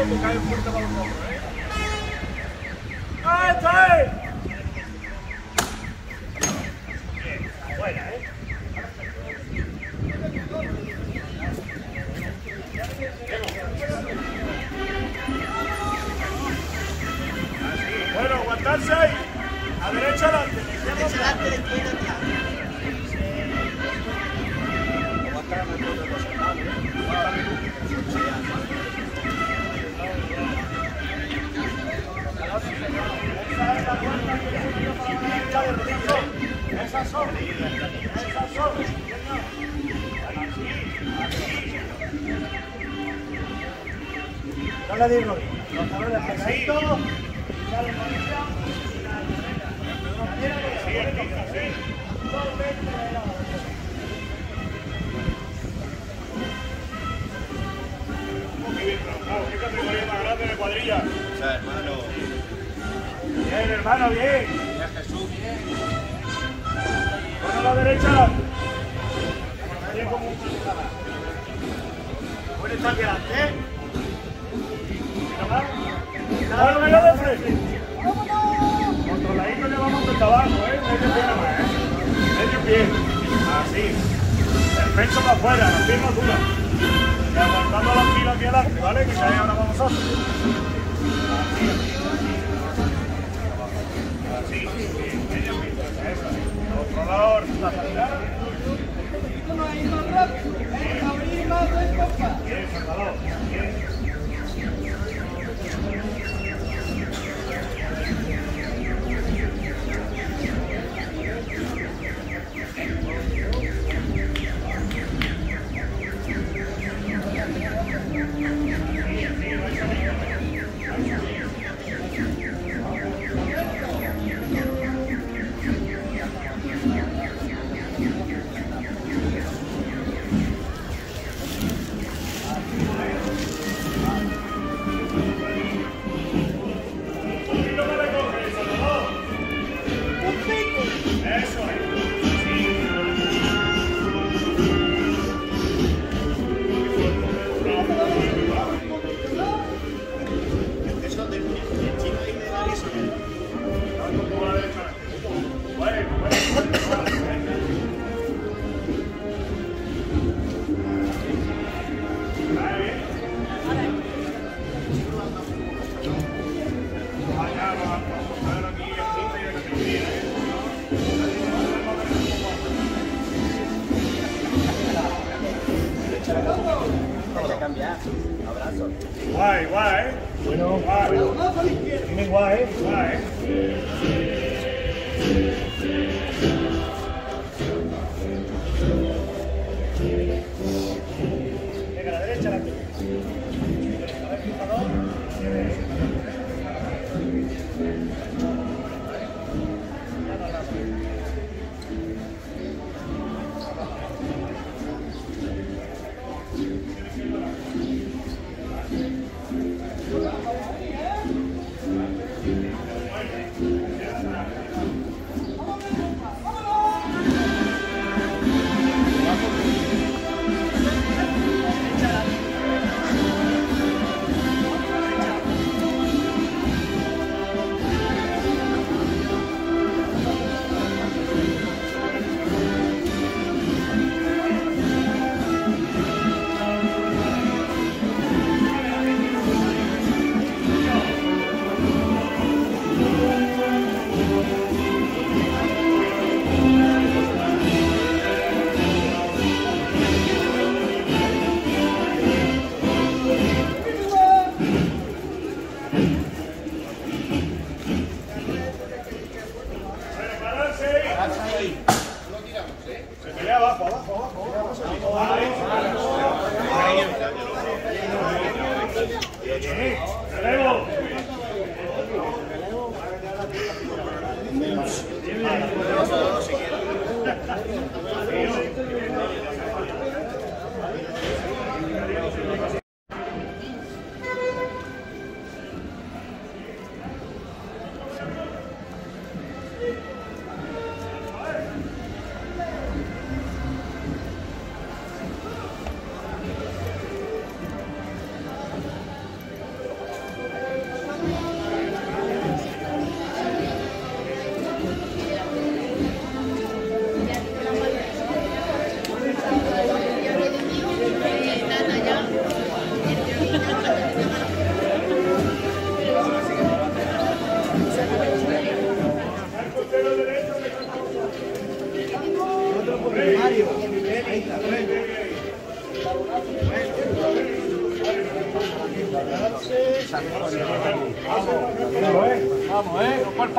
ও গায়ে পড়তে পারব। No le digo, los pegaditos, ya qué categoría más grande de cuadrilla. O sea, hermano. Bien, hermano, bien. La derecha. Bien como un Buen está delante, ¿eh? Bueno, de frente. Controladito llevamos hasta abajo, ¿eh? Medio pie nada más, ¿eh? Medio pie. Así. El pecho para afuera, las piernas duras. Y aguantando las pilas aquí adelante, ¿vale? Que ahí ahora vamos nosotros. Así. Bien, medio pie. Eso. Controlador. Bien, his wife. Wife. ¡Relevo!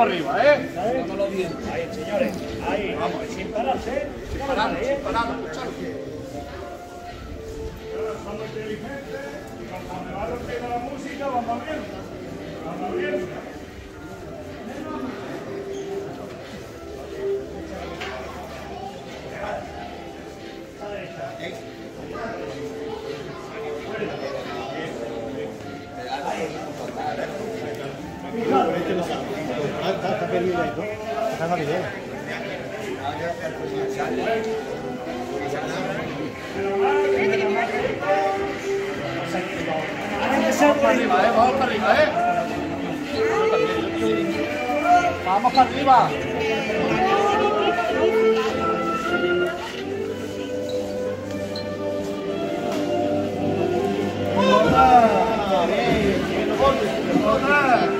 Eh, cuerpo arriba, eh. Ahí, señores. Ahí, vamos, sin pararse. Sin pararse, sin pararse. Somos inteligentes y conforme va rompiendo la música, vamos bien. Vamos para arriba, eh. Vamos para arriba, eh. Vamos para arriba. Así,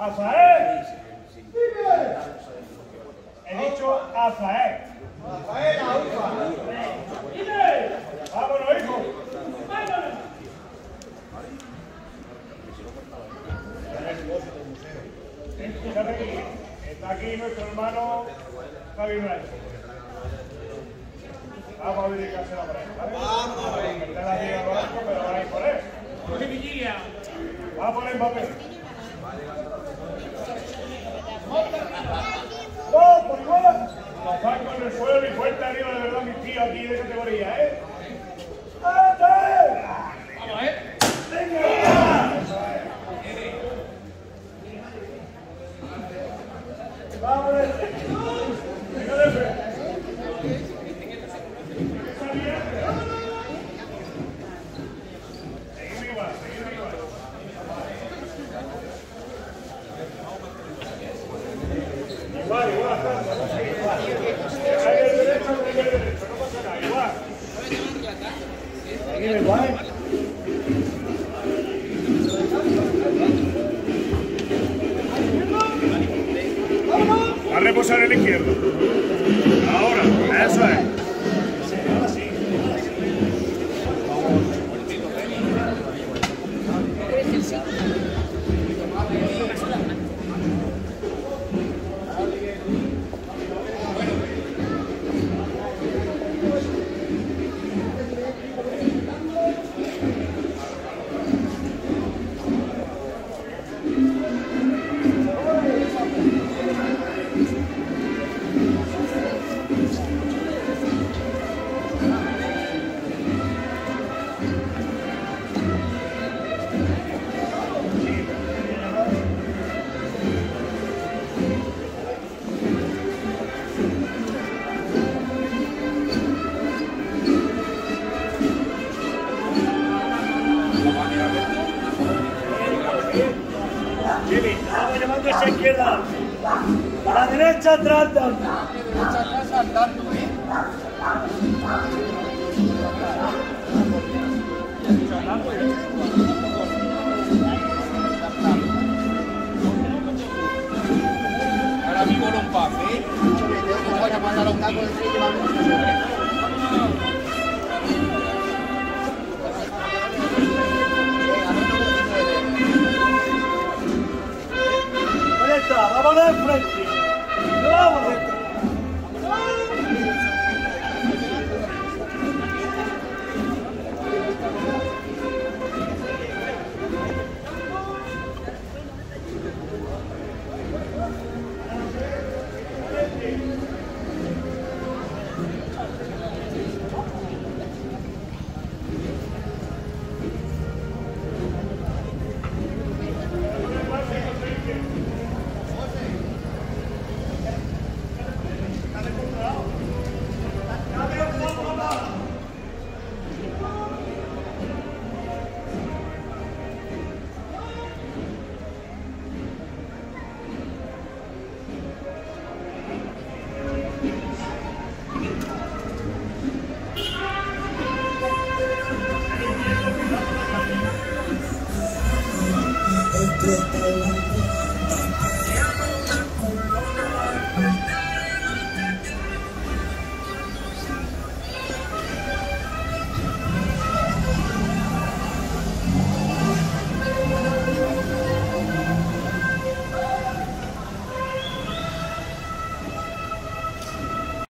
Azael. He dicho Azael. Vámonos, hijo. Fíjate aquí, Está aquí nuestro hermano Javi Blanco. Vamos a dedicársela por él, ¿vale? Vamos a ver. Está la liga Blanco, pero van a ir por él. Va a poner Mbappé. ¡Oh, por igual! Los en el suelo y fuerte arriba, de verdad, mis tíos aquí de categoría, ¿eh? Derecha ¿eh? Ahora mismo no pasa. Te voy a mandar un de.